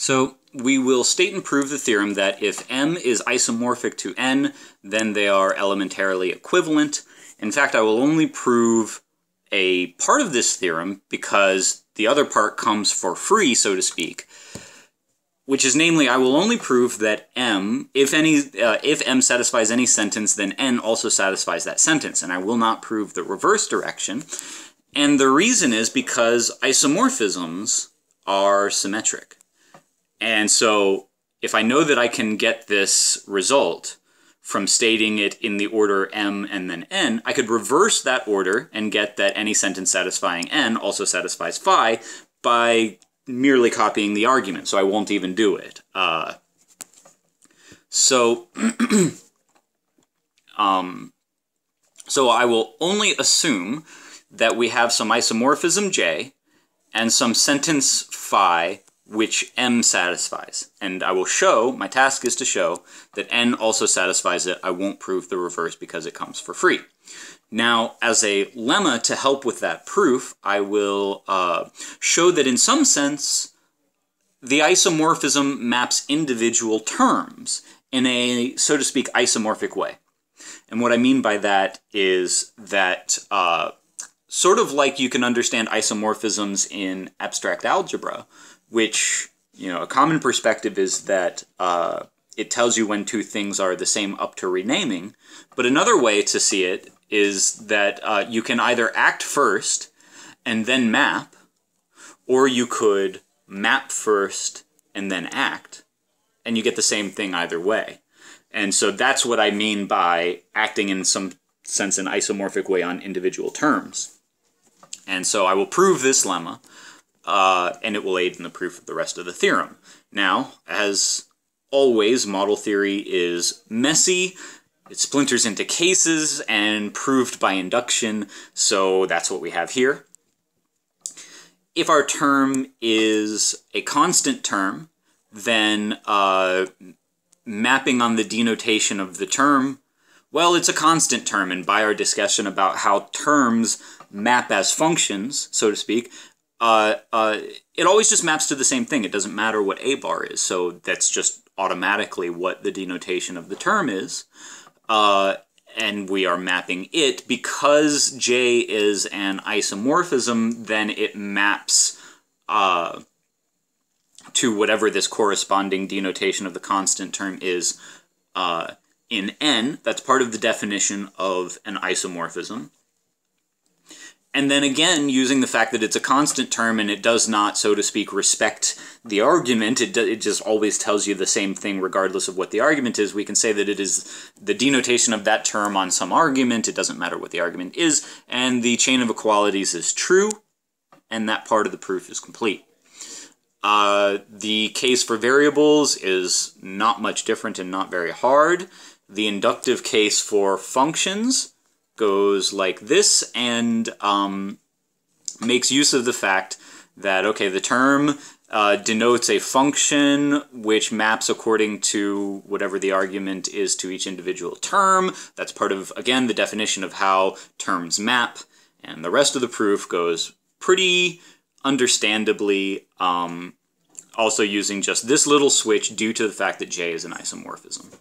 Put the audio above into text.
So we will state and prove the theorem that if m is isomorphic to n, then they are elementarily equivalent. In fact, I will only prove a part of this theorem because the other part comes for free, so to speak, which is namely, I will only prove that m, if any, uh, if m satisfies any sentence, then n also satisfies that sentence, and I will not prove the reverse direction. And the reason is because isomorphisms are symmetric. And so if I know that I can get this result from stating it in the order m and then n, I could reverse that order and get that any sentence satisfying n also satisfies phi by merely copying the argument, so I won't even do it. Uh, so, um, so I will only assume that we have some isomorphism j and some sentence phi which m satisfies. And I will show, my task is to show, that n also satisfies it. I won't prove the reverse because it comes for free. Now, as a lemma to help with that proof, I will uh, show that in some sense, the isomorphism maps individual terms in a, so to speak, isomorphic way. And what I mean by that is that uh, sort of like you can understand isomorphisms in abstract algebra, which, you know, a common perspective is that uh, it tells you when two things are the same up to renaming. But another way to see it is that uh, you can either act first and then map, or you could map first and then act, and you get the same thing either way. And so that's what I mean by acting in some sense an isomorphic way on individual terms. And so I will prove this lemma uh, and it will aid in the proof of the rest of the theorem. Now, as always, model theory is messy. It splinters into cases and proved by induction, so that's what we have here. If our term is a constant term, then uh, mapping on the denotation of the term, well, it's a constant term, and by our discussion about how terms map as functions, so to speak, uh, uh, it always just maps to the same thing. It doesn't matter what a bar is, so that's just automatically what the denotation of the term is. Uh, and we are mapping it because J is an isomorphism, then it maps uh, to whatever this corresponding denotation of the constant term is uh, in N. That's part of the definition of an isomorphism. And then again, using the fact that it's a constant term and it does not, so to speak, respect the argument, it, it just always tells you the same thing regardless of what the argument is, we can say that it is the denotation of that term on some argument, it doesn't matter what the argument is, and the chain of equalities is true, and that part of the proof is complete. Uh, the case for variables is not much different and not very hard. The inductive case for functions goes like this and um, makes use of the fact that, okay, the term uh, denotes a function which maps according to whatever the argument is to each individual term. That's part of, again, the definition of how terms map. And the rest of the proof goes pretty understandably, um, also using just this little switch due to the fact that J is an isomorphism.